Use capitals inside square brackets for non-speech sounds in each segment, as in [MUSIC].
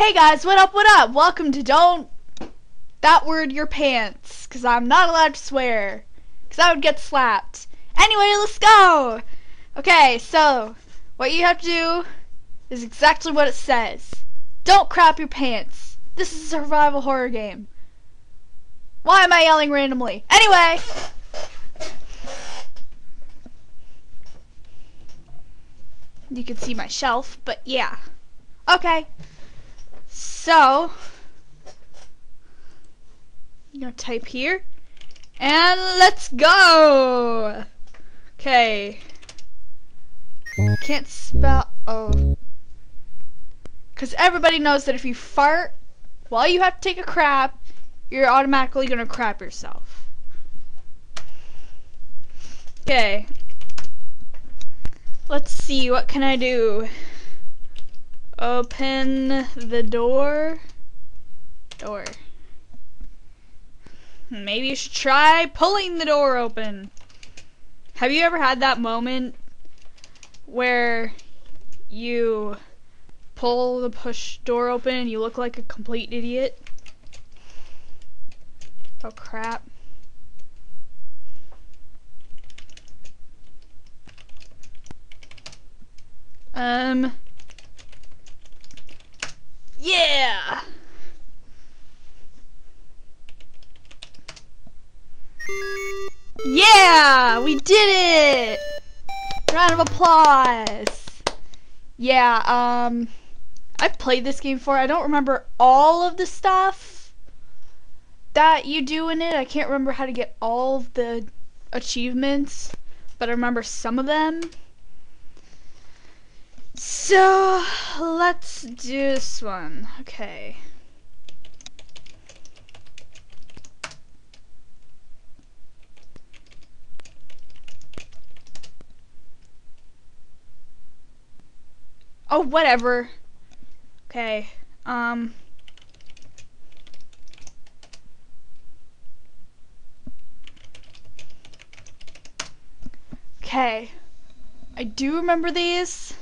Hey guys, what up, what up? Welcome to Don't That Word Your Pants, because I'm not allowed to swear, because I would get slapped. Anyway, let's go! Okay, so, what you have to do is exactly what it says. Don't crap your pants. This is a survival horror game. Why am I yelling randomly? Anyway! You can see my shelf, but yeah. Okay. So, I'm gonna type here, and let's go. Okay. Can't spell. Oh. Because everybody knows that if you fart while you have to take a crap, you're automatically gonna crap yourself. Okay. Let's see, what can I do? Open the door. Door. Maybe you should try pulling the door open. Have you ever had that moment where you pull the push door open and you look like a complete idiot? Oh crap. Um. Yeah! Yeah! We did it! Round of applause! Yeah, um, I've played this game before. I don't remember all of the stuff that you do in it. I can't remember how to get all the achievements, but I remember some of them. So, let's do this one. Okay. Oh, whatever. Okay. Um. Okay. I do remember these.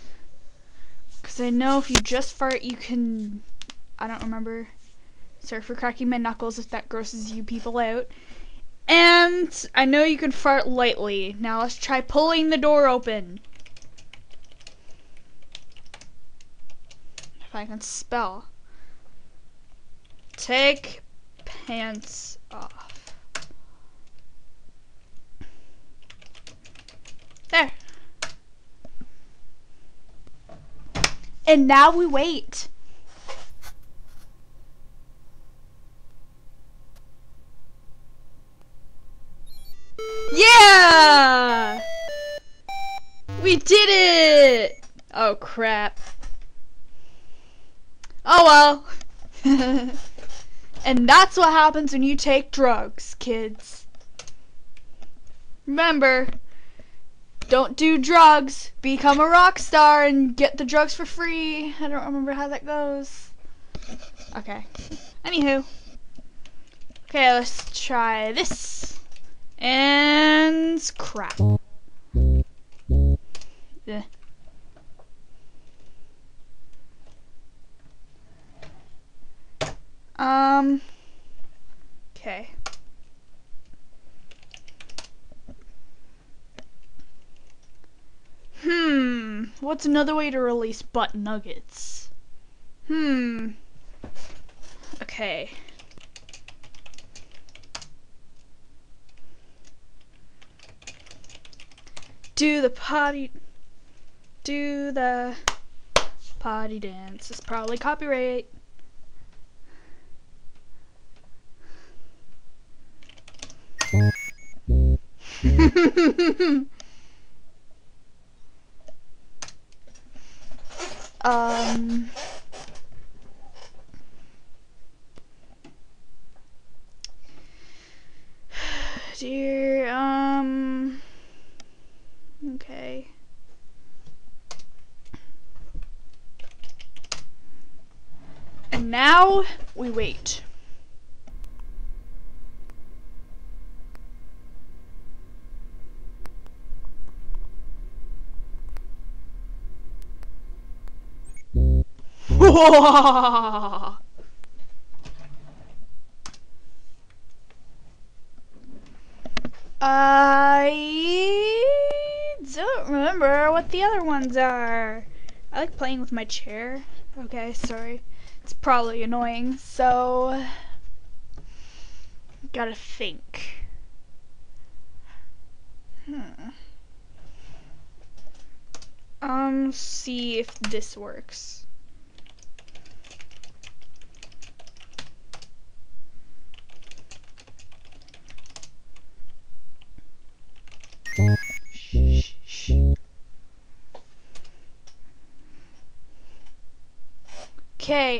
Because I know if you just fart, you can. I don't remember. Sorry for cracking my knuckles if that grosses you people out. And I know you can fart lightly. Now let's try pulling the door open. If I can spell. Take pants off. And now we wait. Yeah! We did it! Oh crap. Oh well. [LAUGHS] and that's what happens when you take drugs, kids. Remember, don't do drugs. Become a rock star and get the drugs for free. I don't remember how that goes. Okay. Anywho. Okay, let's try this. And crap. Yeah. Um. Okay. Hmm. What's another way to release butt nuggets? Hmm. Okay. Do the potty. Do the potty dance. It's probably copyright. [LAUGHS] [LAUGHS] [SIGHS] dear um okay. And now we wait [LAUGHS] I don't remember what the other ones are. I like playing with my chair. Okay, sorry. It's probably annoying, so gotta think. Hmm. Um, see if this works.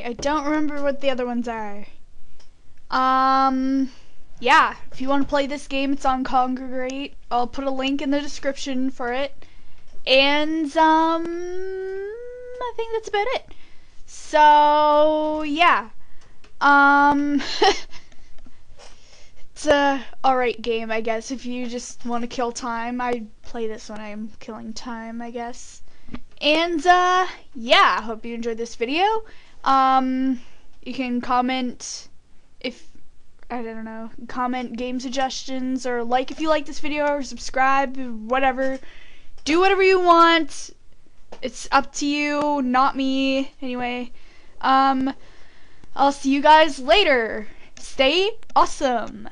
I don't remember what the other ones are. Um, yeah, if you want to play this game, it's on Kongregate. I'll put a link in the description for it. And, um, I think that's about it. So, yeah. Um, [LAUGHS] it's a alright game, I guess. If you just want to kill time, I play this when I'm killing time, I guess. And, uh, yeah, I hope you enjoyed this video. Um, you can comment if, I don't know, comment game suggestions or like if you like this video or subscribe, whatever. Do whatever you want. It's up to you, not me. Anyway, um, I'll see you guys later. Stay awesome.